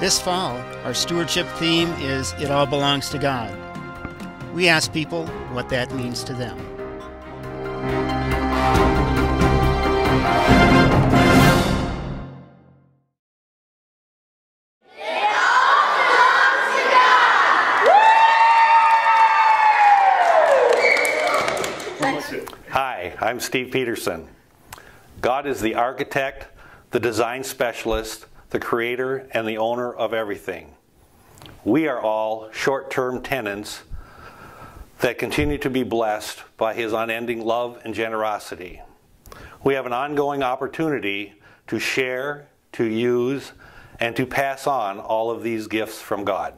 This fall, our stewardship theme is It All Belongs to God. We ask people what that means to them. Hi, I'm Steve Peterson. God is the architect, the design specialist, the creator, and the owner of everything. We are all short term tenants that continue to be blessed by His unending love and generosity. We have an ongoing opportunity to share, to use, and to pass on all of these gifts from God.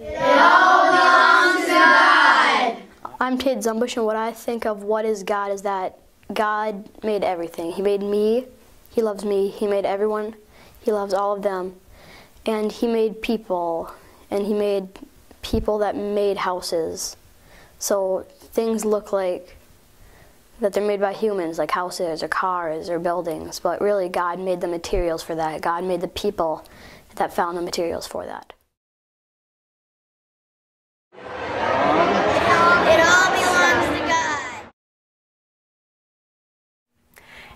It all belongs to God. I'm Tate Zumbush, and what I think of what is God is that God made everything. He made me, He loves me, He made everyone, He loves all of them. And He made people, and He made people that made houses. So things look like that they're made by humans, like houses or cars or buildings, but really God made the materials for that. God made the people that found the materials for that.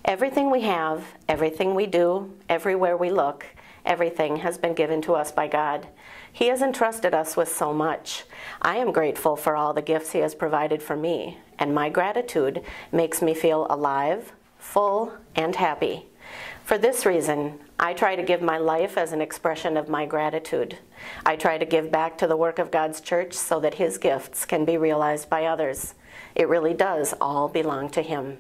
Everything we have, everything we do, everywhere we look, everything has been given to us by God. He has entrusted us with so much. I am grateful for all the gifts He has provided for me, and my gratitude makes me feel alive, full, and happy. For this reason, I try to give my life as an expression of my gratitude. I try to give back to the work of God's church so that His gifts can be realized by others. It really does all belong to Him.